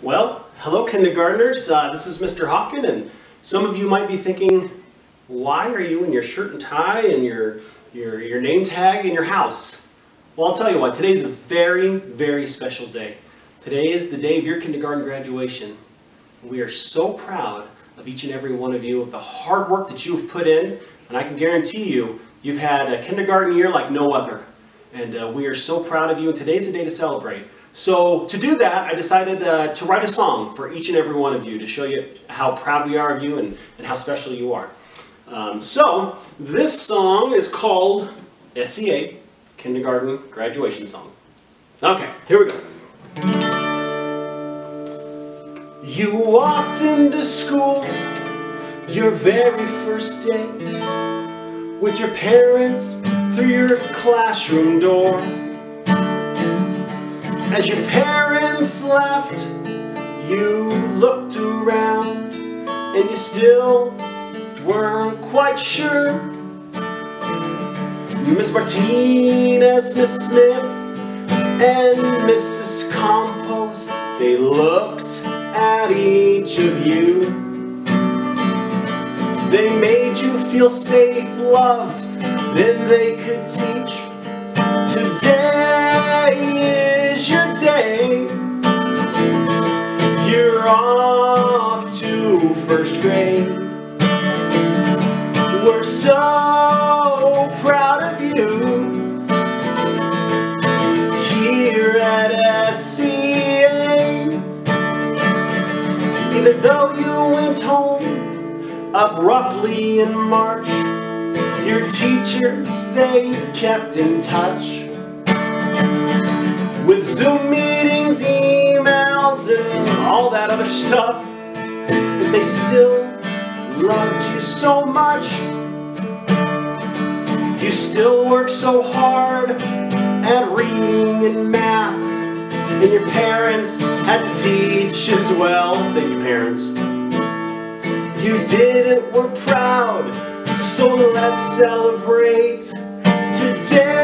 Well, hello kindergartners. Uh, this is Mr. Hawken, and some of you might be thinking, why are you in your shirt and tie and your, your, your name tag in your house? Well, I'll tell you what, today is a very, very special day. Today is the day of your kindergarten graduation. We are so proud of each and every one of you, of the hard work that you've put in, and I can guarantee you, you've had a kindergarten year like no other. And uh, we are so proud of you, and today's the day to celebrate. So to do that, I decided uh, to write a song for each and every one of you to show you how proud we are of you and, and how special you are. Um, so this song is called SCA, Kindergarten Graduation Song. Okay, here we go. You walked into school your very first day with your parents through your classroom door. As your parents left, you looked around and you still weren't quite sure. Miss Martinez, Miss Smith, and Mrs. Campos, they looked at each of you. They made you feel safe, loved, then they could teach. Today your day. You're off to first grade. We're so proud of you here at SCA. Even though you went home abruptly in March, your teachers, they kept in touch. With Zoom meetings, emails, and all that other stuff, but they still loved you so much. You still work so hard at reading and math, and your parents had to teach as well Thank you, parents. You did it, we're proud, so let's celebrate. Today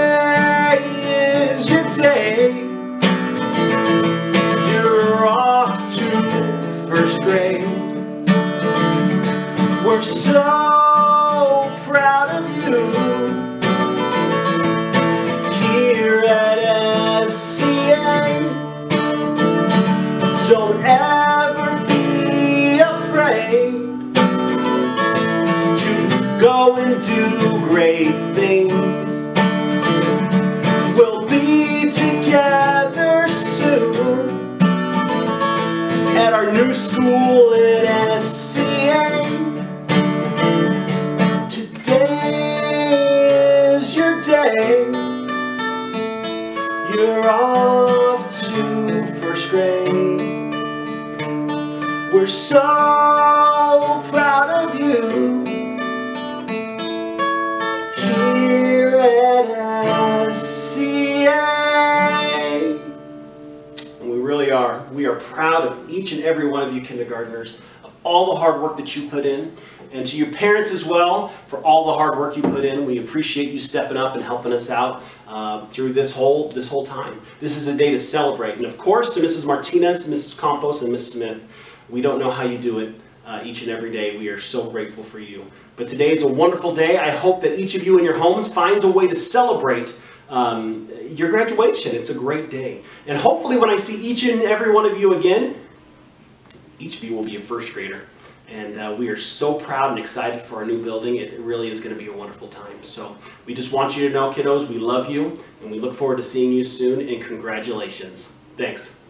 first grade. We're so You're off to first grade. We're so proud of you here at SCA. We really are. We are proud of each and every one of you kindergartners, all the hard work that you put in, and to your parents as well for all the hard work you put in. We appreciate you stepping up and helping us out uh, through this whole this whole time. This is a day to celebrate, and of course to Mrs. Martinez, Mrs. Campos, and Mrs. Smith. We don't know how you do it uh, each and every day. We are so grateful for you. But today is a wonderful day. I hope that each of you in your homes finds a way to celebrate um, your graduation. It's a great day. And hopefully when I see each and every one of you again, each of you will be a first grader. And uh, we are so proud and excited for our new building. It really is going to be a wonderful time. So we just want you to know, kiddos, we love you, and we look forward to seeing you soon, and congratulations. Thanks.